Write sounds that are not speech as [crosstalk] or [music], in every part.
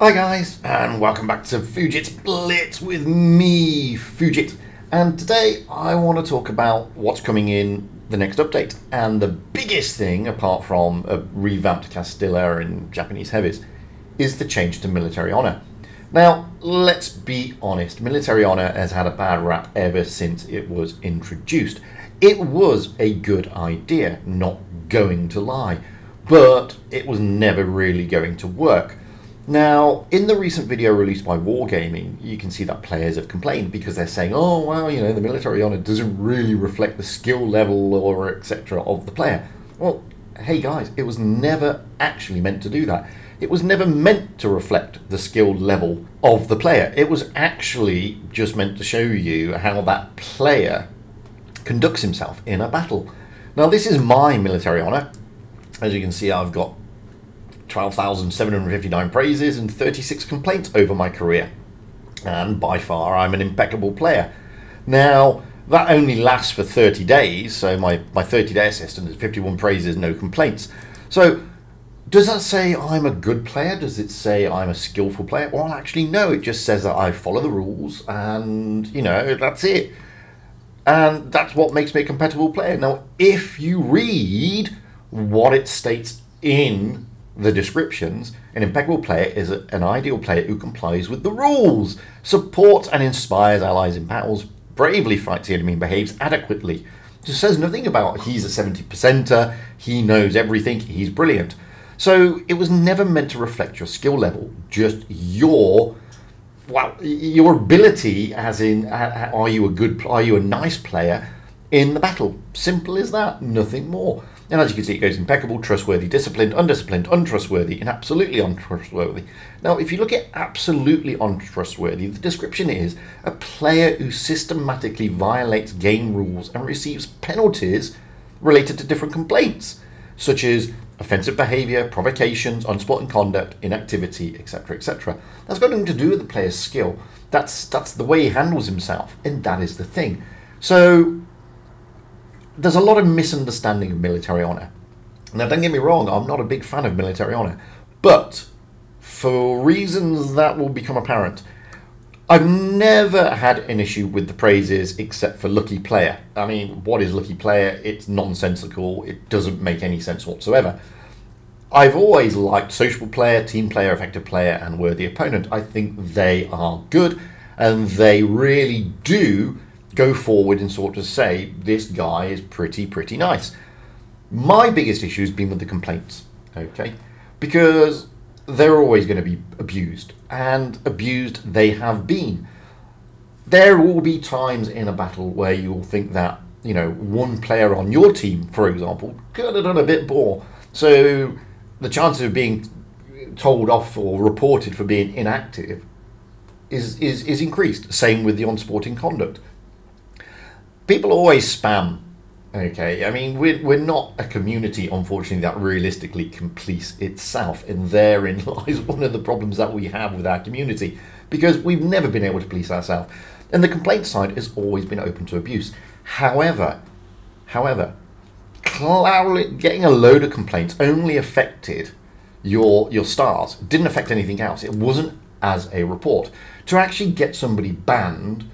Hi guys, and welcome back to Fugit's Blitz with me, Fugit. And today I want to talk about what's coming in the next update. And the biggest thing, apart from a revamped Castilla in Japanese heavies, is the change to military honor. Now, let's be honest, military honor has had a bad rap ever since it was introduced. It was a good idea, not going to lie, but it was never really going to work. Now, in the recent video released by Wargaming, you can see that players have complained because they're saying, oh, well, you know, the military honor doesn't really reflect the skill level or etc. of the player. Well, hey guys, it was never actually meant to do that. It was never meant to reflect the skill level of the player. It was actually just meant to show you how that player conducts himself in a battle. Now, this is my military honor. As you can see, I've got 12,759 praises and 36 complaints over my career. And by far, I'm an impeccable player. Now, that only lasts for 30 days, so my, my 30 day assistant is 51 praises, no complaints. So, does that say I'm a good player? Does it say I'm a skillful player? Well, actually, no. It just says that I follow the rules and, you know, that's it. And that's what makes me a compatible player. Now, if you read what it states in the descriptions, an impeccable player is an ideal player who complies with the rules, supports and inspires allies in battles, bravely fights the enemy and behaves adequately. Just says nothing about he's a 70 percenter, he knows everything, he's brilliant. So it was never meant to reflect your skill level, just your well, your ability, as in, are you a good, are you a nice player in the battle? Simple as that, nothing more. And as you can see, it goes impeccable, trustworthy, disciplined, undisciplined, untrustworthy, and absolutely untrustworthy. Now, if you look at absolutely untrustworthy, the description is a player who systematically violates game rules and receives penalties related to different complaints, such as offensive behavior, provocations, unsporting conduct, inactivity, etc., etc. That's got nothing to do with the player's skill. That's that's the way he handles himself, and that is the thing. So there's a lot of misunderstanding of military honor. Now, don't get me wrong, I'm not a big fan of military honor, but for reasons that will become apparent, I've never had an issue with the praises except for lucky player. I mean, what is lucky player? It's nonsensical. It doesn't make any sense whatsoever. I've always liked sociable player, team player, effective player, and worthy opponent. I think they are good and they really do go forward and sort of say, this guy is pretty, pretty nice. My biggest issue has been with the complaints, okay? Because they're always going to be abused, and abused they have been. There will be times in a battle where you'll think that, you know, one player on your team, for example, could have done a bit more. So the chances of being told off or reported for being inactive is, is, is increased. Same with the unsporting conduct people always spam. Okay, I mean, we're, we're not a community, unfortunately, that realistically police itself. And therein [laughs] lies one of the problems that we have with our community because we've never been able to police ourselves. And the complaint side has always been open to abuse. However, however, getting a load of complaints only affected your your stars. Didn't affect anything else. It wasn't as a report. To actually get somebody banned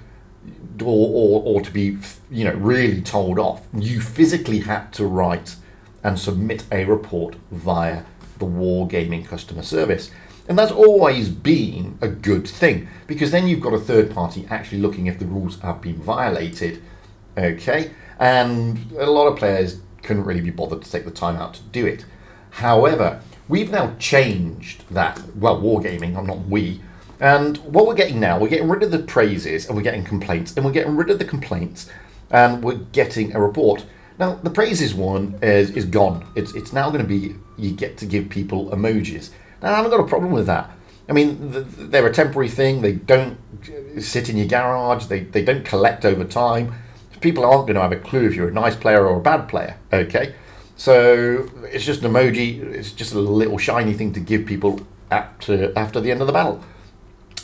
or, or, or to be you know really told off. You physically had to write and submit a report via the wargaming customer service. And that's always been a good thing because then you've got a third party actually looking if the rules have been violated okay? And a lot of players couldn't really be bothered to take the time out to do it. However we've now changed that. Well wargaming i'm not we and what we're getting now, we're getting rid of the praises and we're getting complaints, and we're getting rid of the complaints and we're getting a report. Now, the praises one is, is gone. It's, it's now going to be you get to give people emojis. Now, I haven't got a problem with that. I mean, they're a temporary thing. They don't sit in your garage. They, they don't collect over time. People aren't going to have a clue if you're a nice player or a bad player. Okay, so it's just an emoji. It's just a little shiny thing to give people after after the end of the battle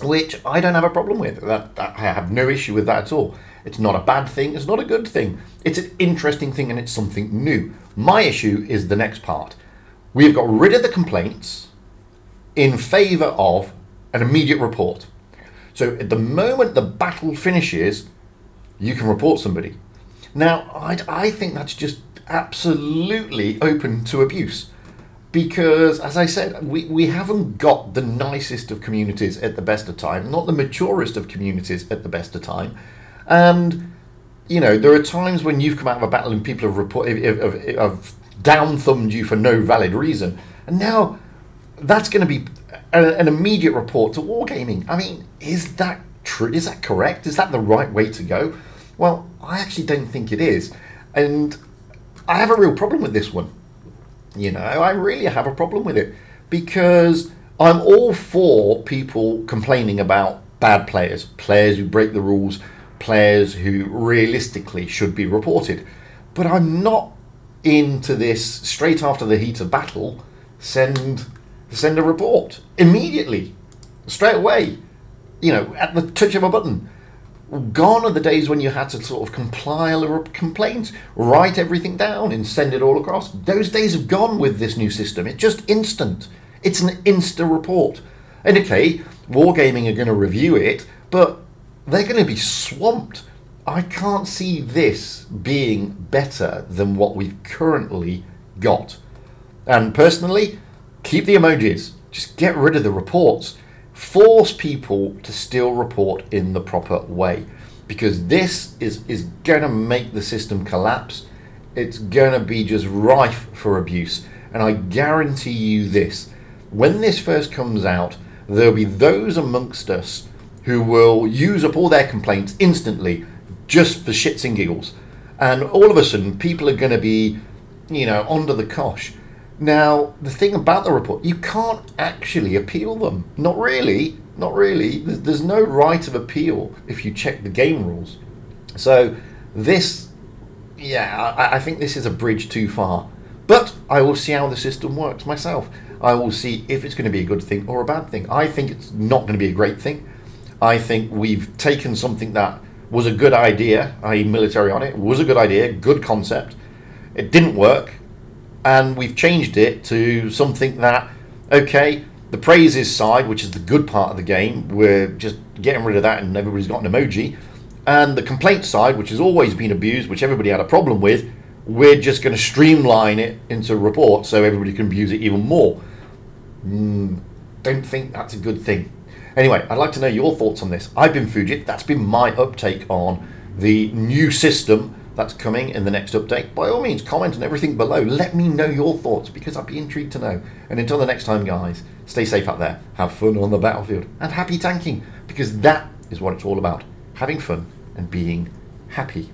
which I don't have a problem with. That, that, I have no issue with that at all. It's not a bad thing, it's not a good thing. It's an interesting thing and it's something new. My issue is the next part. We've got rid of the complaints in favour of an immediate report. So at the moment the battle finishes, you can report somebody. Now, I, I think that's just absolutely open to abuse because, as I said, we, we haven't got the nicest of communities at the best of time, not the maturest of communities at the best of time. And, you know, there are times when you've come out of a battle and people have, report, have, have, have down thumbed you for no valid reason. And now that's going to be an immediate report to Wargaming. I mean, is that true? Is that correct? Is that the right way to go? Well, I actually don't think it is. And I have a real problem with this one. You know, I really have a problem with it because I'm all for people complaining about bad players, players who break the rules, players who realistically should be reported. But I'm not into this straight after the heat of battle send send a report immediately straight away you know at the touch of a button Gone are the days when you had to sort of compile a complaint, write everything down, and send it all across. Those days have gone with this new system. It's just instant. It's an insta report. And okay, Wargaming are going to review it, but they're going to be swamped. I can't see this being better than what we've currently got. And personally, keep the emojis. Just get rid of the reports force people to still report in the proper way because this is, is going to make the system collapse. It's going to be just rife for abuse. And I guarantee you this when this first comes out, there'll be those amongst us who will use up all their complaints instantly just for shits and giggles. And all of a sudden, people are going to be, you know, under the cosh. Now, the thing about the report, you can't actually appeal them. Not really. Not really. There's, no right of appeal if you check the game rules. So, this, yeah, I, I think this is a bridge too far. But I will see how the system works myself. I will see if it's going to be a good thing or a bad thing. I think it's not going to be a great thing. I think we've taken something that was a good idea, i.e., military on it, was a good idea, good concept. It didn't work and we've changed it to something that, okay, the praises side, which is the good part of the game, we're just getting rid of that and everybody's got an emoji. And the complaint side, which has always been abused, which everybody had a problem with, we're just going to streamline it into a report so everybody can abuse it even more. Mm, don't think that's a good thing. Anyway, I'd like to know your thoughts on this. I've been Fugit. That's been my uptake on the new system that's coming in the next update, by all means, comment on everything below. Let me know your thoughts because I'd be intrigued to know. And until the next time, guys, stay safe out there, have fun on the battlefield, and happy tanking because that is what it's all about having fun and being happy.